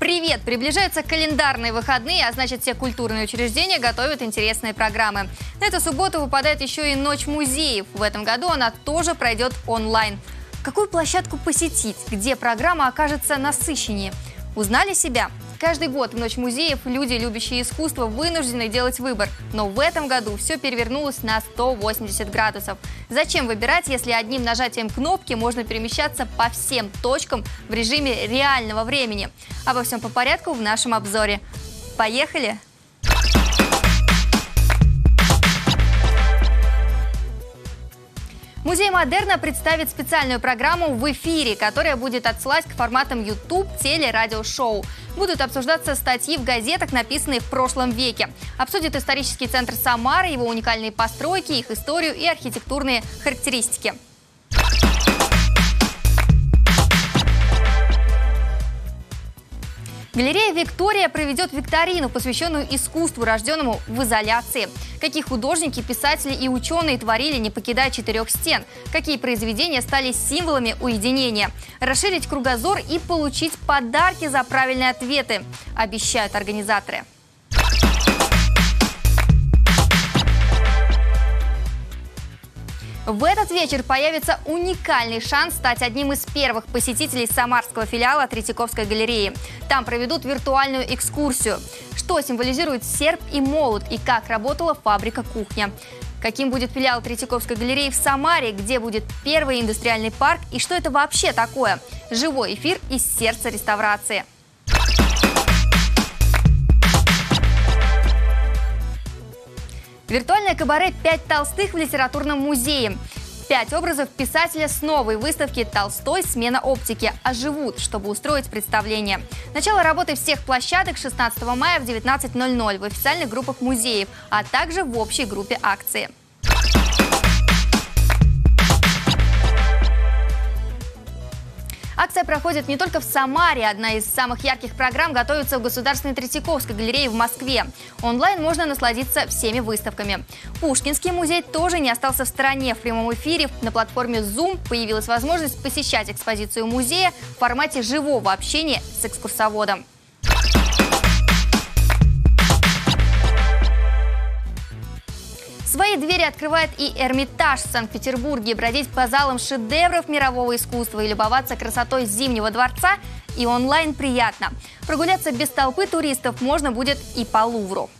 Привет! Приближаются календарные выходные, а значит все культурные учреждения готовят интересные программы. На эту субботу выпадает еще и Ночь музеев. В этом году она тоже пройдет онлайн. Какую площадку посетить, где программа окажется насыщеннее? Узнали себя? Каждый год в Ночь музеев люди, любящие искусство, вынуждены делать выбор. Но в этом году все перевернулось на 180 градусов. Зачем выбирать, если одним нажатием кнопки можно перемещаться по всем точкам в режиме реального времени? Обо всем по порядку в нашем обзоре. Поехали! Музей Модерна представит специальную программу в эфире, которая будет отсылать к форматам YouTube, теле, радиошоу. Будут обсуждаться статьи в газетах, написанные в прошлом веке. Обсудит исторический центр Самары, его уникальные постройки, их историю и архитектурные характеристики. Галерея «Виктория» проведет викторину, посвященную искусству, рожденному в изоляции. Какие художники, писатели и ученые творили, не покидая четырех стен. Какие произведения стали символами уединения. Расширить кругозор и получить подарки за правильные ответы, обещают организаторы. В этот вечер появится уникальный шанс стать одним из первых посетителей самарского филиала Третьяковской галереи. Там проведут виртуальную экскурсию. Что символизирует серп и молот и как работала фабрика кухня. Каким будет филиал Третьяковской галереи в Самаре, где будет первый индустриальный парк и что это вообще такое? Живой эфир из сердца реставрации. Виртуальное кабаре «Пять толстых» в литературном музее. Пять образов писателя с новой выставки «Толстой. Смена оптики» оживут, чтобы устроить представление. Начало работы всех площадок 16 мая в 19.00 в официальных группах музеев, а также в общей группе акции. Акция проходит не только в Самаре. Одна из самых ярких программ готовится в Государственной Третьяковской галерее в Москве. Онлайн можно насладиться всеми выставками. Пушкинский музей тоже не остался в стороне. В прямом эфире на платформе Zoom появилась возможность посещать экспозицию музея в формате живого общения с экскурсоводом. Свои двери открывает и Эрмитаж в Санкт-Петербурге. Бродить по залам шедевров мирового искусства и любоваться красотой Зимнего дворца и онлайн приятно. Прогуляться без толпы туристов можно будет и по Лувру.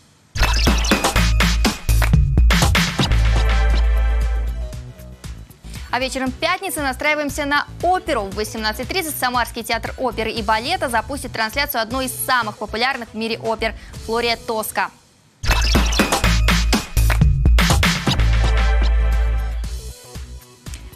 А вечером пятницы настраиваемся на оперу. В 18.30 Самарский театр оперы и балета запустит трансляцию одной из самых популярных в мире опер «Флория Тоска».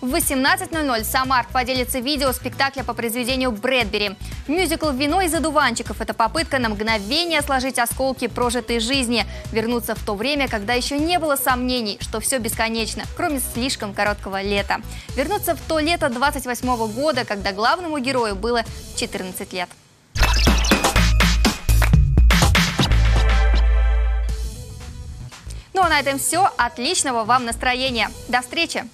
В 18.00 Самар поделится видео спектакля по произведению Брэдбери. Мюзикл «Вино из одуванчиков» – это попытка на мгновение сложить осколки прожитой жизни, вернуться в то время, когда еще не было сомнений, что все бесконечно, кроме слишком короткого лета. Вернуться в то лето 28 -го года, когда главному герою было 14 лет. Ну а на этом все. Отличного вам настроения. До встречи!